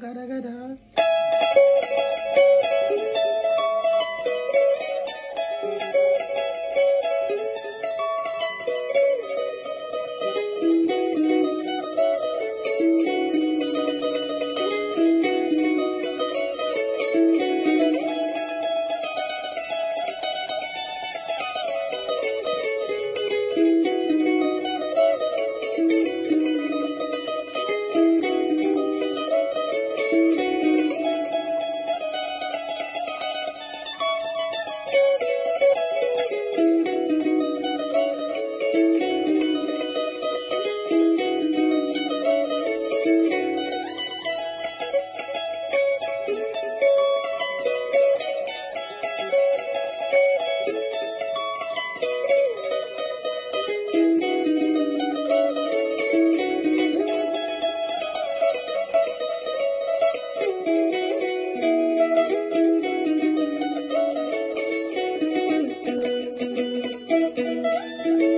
da da da da Música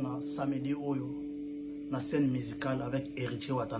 Tokutana samedi oyo na scène musicale avec Héritier Watana.